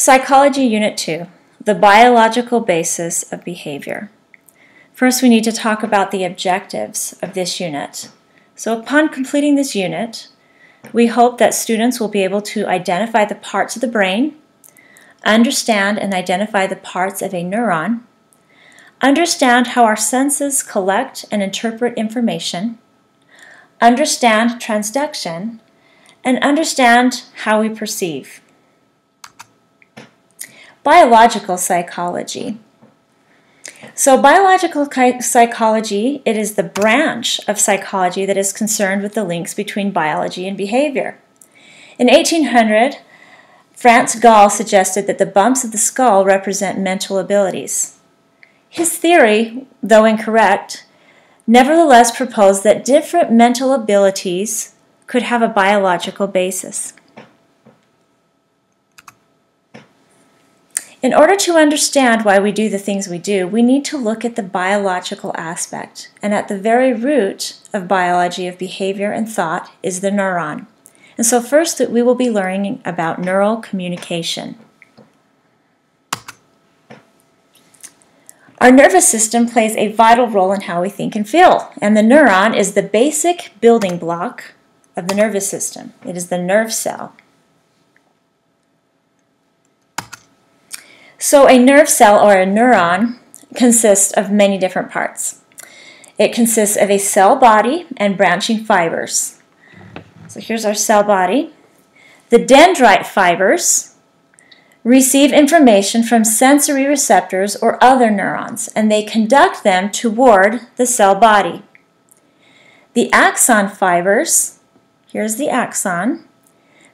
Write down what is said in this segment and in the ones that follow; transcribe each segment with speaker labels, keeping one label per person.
Speaker 1: Psychology Unit 2 The Biological Basis of Behavior. First, we need to talk about the objectives of this unit. So, upon completing this unit, we hope that students will be able to identify the parts of the brain, understand and identify the parts of a neuron, understand how our senses collect and interpret information, understand transduction, and understand how we perceive. Biological psychology. So biological psychology, it is the branch of psychology that is concerned with the links between biology and behavior. In 1800, Franz Gall suggested that the bumps of the skull represent mental abilities. His theory, though incorrect, nevertheless proposed that different mental abilities could have a biological basis. In order to understand why we do the things we do, we need to look at the biological aspect. And at the very root of biology of behavior and thought is the neuron. And so first we will be learning about neural communication. Our nervous system plays a vital role in how we think and feel, and the neuron is the basic building block of the nervous system. It is the nerve cell. So a nerve cell or a neuron consists of many different parts. It consists of a cell body and branching fibers. So here's our cell body. The dendrite fibers receive information from sensory receptors or other neurons, and they conduct them toward the cell body. The axon fibers, here's the axon,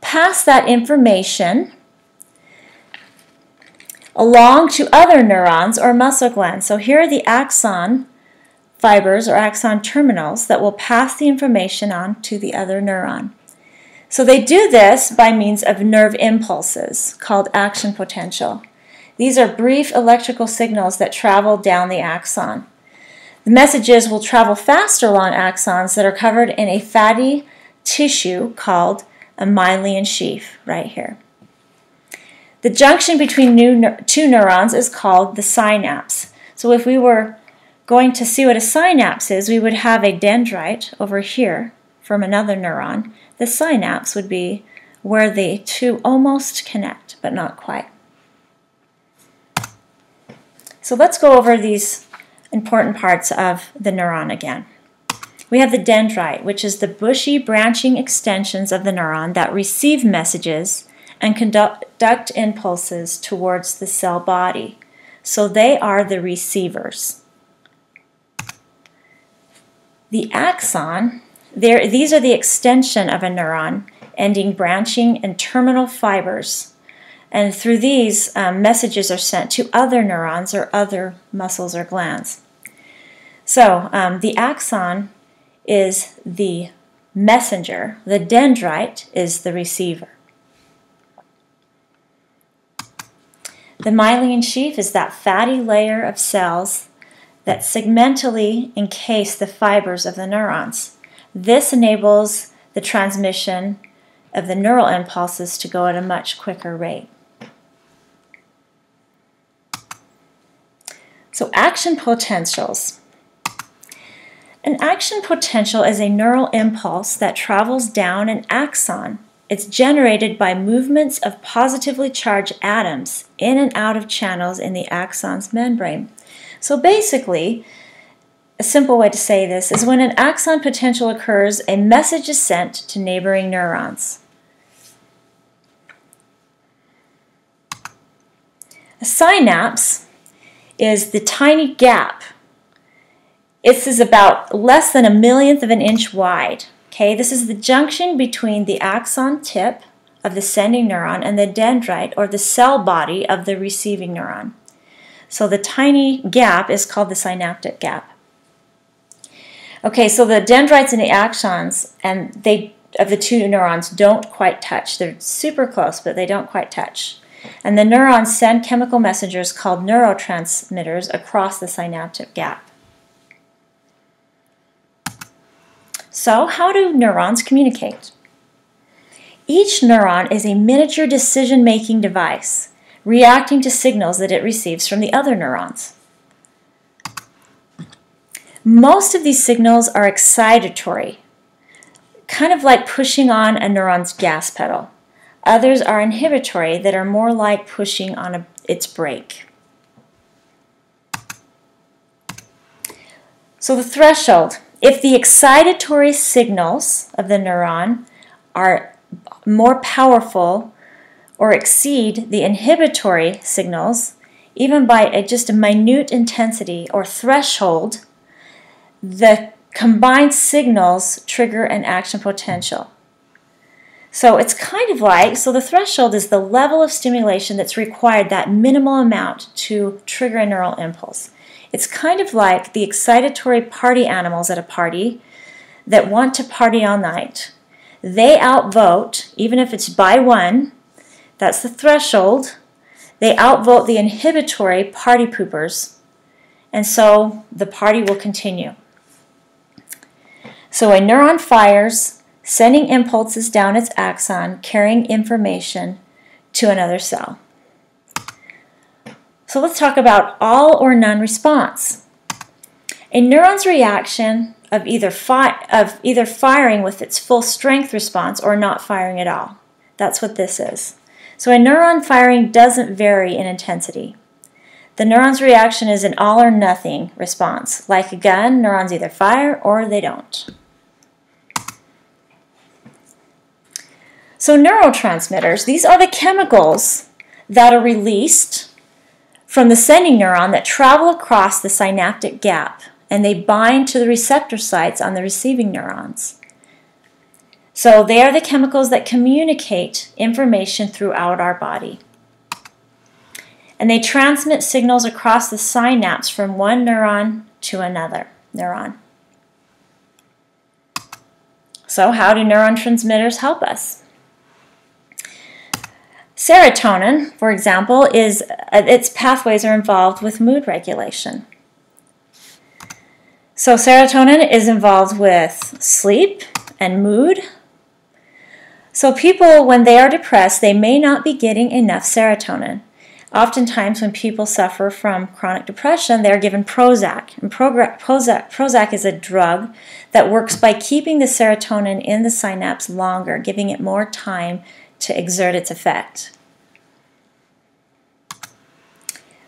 Speaker 1: pass that information along to other neurons or muscle glands. So here are the axon fibers or axon terminals that will pass the information on to the other neuron. So they do this by means of nerve impulses called action potential. These are brief electrical signals that travel down the axon. The messages will travel faster along axons that are covered in a fatty tissue called a myelin sheath right here. The junction between two neurons is called the synapse. So if we were going to see what a synapse is, we would have a dendrite over here from another neuron. The synapse would be where the two almost connect, but not quite. So let's go over these important parts of the neuron again. We have the dendrite, which is the bushy branching extensions of the neuron that receive messages and conduct impulses towards the cell body. So they are the receivers. The axon, these are the extension of a neuron, ending branching and terminal fibers. And through these, um, messages are sent to other neurons or other muscles or glands. So um, the axon is the messenger, the dendrite is the receiver. The myelin sheath is that fatty layer of cells that segmentally encase the fibers of the neurons. This enables the transmission of the neural impulses to go at a much quicker rate. So action potentials. An action potential is a neural impulse that travels down an axon it's generated by movements of positively charged atoms in and out of channels in the axon's membrane. So basically, a simple way to say this is when an action potential occurs, a message is sent to neighboring neurons. A synapse is the tiny gap. This is about less than a millionth of an inch wide. Okay, this is the junction between the axon tip of the sending neuron and the dendrite or the cell body of the receiving neuron. So the tiny gap is called the synaptic gap. Okay, so the dendrites and the axons and they of the two neurons don't quite touch. They're super close, but they don't quite touch. And the neurons send chemical messengers called neurotransmitters across the synaptic gap. So how do neurons communicate? Each neuron is a miniature decision-making device, reacting to signals that it receives from the other neurons. Most of these signals are excitatory, kind of like pushing on a neuron's gas pedal. Others are inhibitory that are more like pushing on a, its brake. So the threshold, if the excitatory signals of the neuron are more powerful or exceed the inhibitory signals, even by a, just a minute intensity or threshold, the combined signals trigger an action potential. So it's kind of like, so the threshold is the level of stimulation that's required, that minimal amount to trigger a neural impulse. It's kind of like the excitatory party animals at a party that want to party all night. They outvote, even if it's by one, that's the threshold, they outvote the inhibitory party poopers, and so the party will continue. So a neuron fires, sending impulses down its axon, carrying information to another cell. So let's talk about all or none response. A neuron's reaction of either, of either firing with its full strength response or not firing at all. That's what this is. So a neuron firing doesn't vary in intensity. The neuron's reaction is an all or nothing response. Like a gun, neurons either fire or they don't. So neurotransmitters, these are the chemicals that are released from the sending neuron that travel across the synaptic gap and they bind to the receptor sites on the receiving neurons. So they are the chemicals that communicate information throughout our body. And they transmit signals across the synapse from one neuron to another neuron. So how do neurotransmitters help us? Serotonin, for example, is uh, its pathways are involved with mood regulation. So serotonin is involved with sleep and mood. So people, when they are depressed, they may not be getting enough serotonin. Oftentimes, when people suffer from chronic depression, they are given Prozac. And Prozac, Prozac is a drug that works by keeping the serotonin in the synapse longer, giving it more time to exert its effect.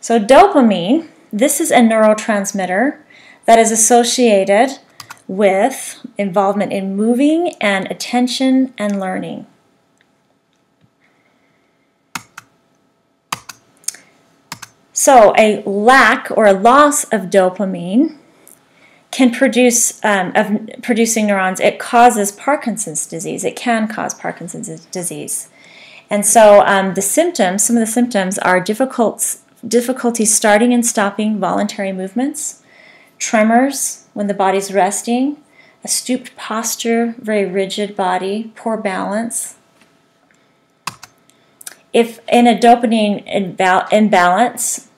Speaker 1: So dopamine, this is a neurotransmitter that is associated with involvement in moving and attention and learning. So a lack or a loss of dopamine can produce um, of producing neurons. It causes Parkinson's disease. It can cause Parkinson's disease, and so um, the symptoms. Some of the symptoms are difficult difficulty starting and stopping voluntary movements, tremors when the body's resting, a stooped posture, very rigid body, poor balance. If in a dopamine imbalance,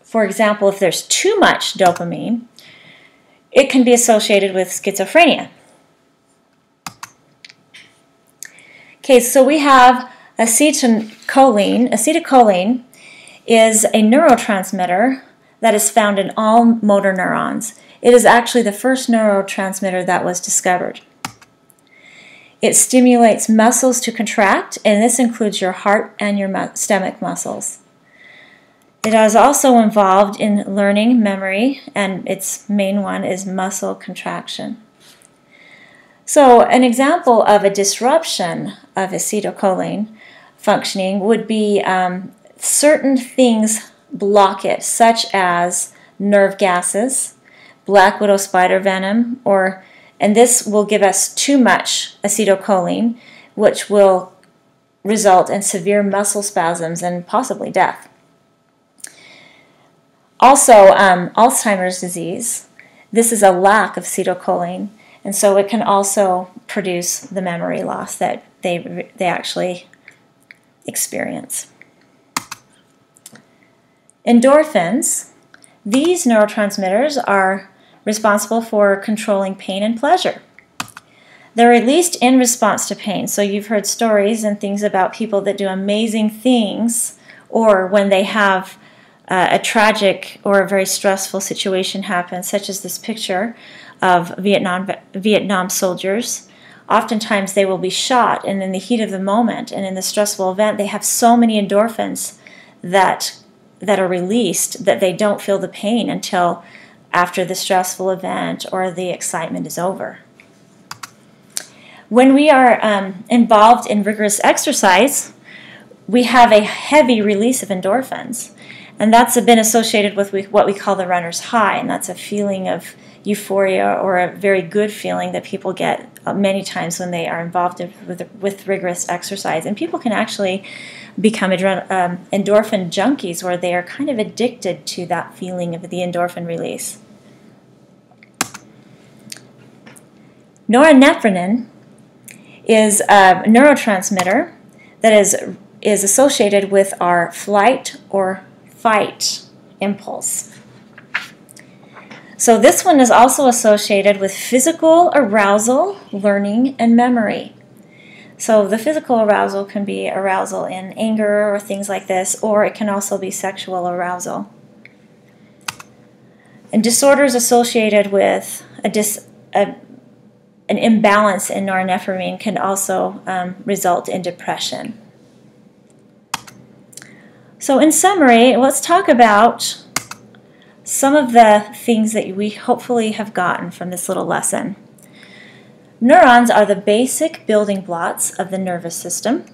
Speaker 1: for example, if there's too much dopamine, it can be associated with schizophrenia. Okay, so we have acetylcholine. Acetylcholine is a neurotransmitter that is found in all motor neurons. It is actually the first neurotransmitter that was discovered. It stimulates muscles to contract, and this includes your heart and your stomach muscles. It is also involved in learning, memory, and its main one is muscle contraction. So, an example of a disruption of acetylcholine functioning would be um, certain things block it, such as nerve gases, black widow spider venom, or and this will give us too much acetylcholine, which will result in severe muscle spasms and possibly death. Also, um, Alzheimer's disease. This is a lack of acetylcholine, and so it can also produce the memory loss that they, they actually experience. Endorphins, these neurotransmitters are responsible for controlling pain and pleasure. They're released in response to pain. So you've heard stories and things about people that do amazing things or when they have uh, a tragic or a very stressful situation happens, such as this picture of Vietnam Vietnam soldiers. Oftentimes they will be shot, and in the heat of the moment and in the stressful event, they have so many endorphins that that are released that they don't feel the pain until after the stressful event or the excitement is over. When we are um, involved in rigorous exercise, we have a heavy release of endorphins. And that's been associated with what we call the runner's high, and that's a feeling of euphoria or a very good feeling that people get uh, many times when they are involved with, with rigorous exercise. And people can actually become um, endorphin junkies where they are kind of addicted to that feeling of the endorphin release. Norepinephrine is a neurotransmitter that is, is associated with our flight or fight impulse. So this one is also associated with physical arousal, learning, and memory. So the physical arousal can be arousal in anger or things like this, or it can also be sexual arousal. And disorders associated with a dis, a, an imbalance in norepinephrine can also um, result in depression. So in summary, let's talk about some of the things that we hopefully have gotten from this little lesson. Neurons are the basic building blocks of the nervous system.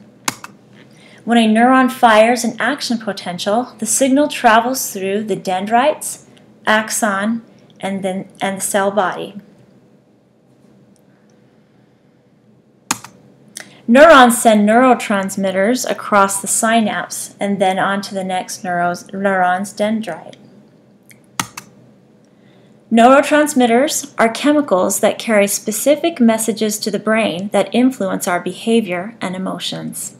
Speaker 1: When a neuron fires an action potential, the signal travels through the dendrites, axon, and, then, and the cell body. Neurons send neurotransmitters across the synapse and then on to the next neuron's dendrite. Neurotransmitters are chemicals that carry specific messages to the brain that influence our behavior and emotions.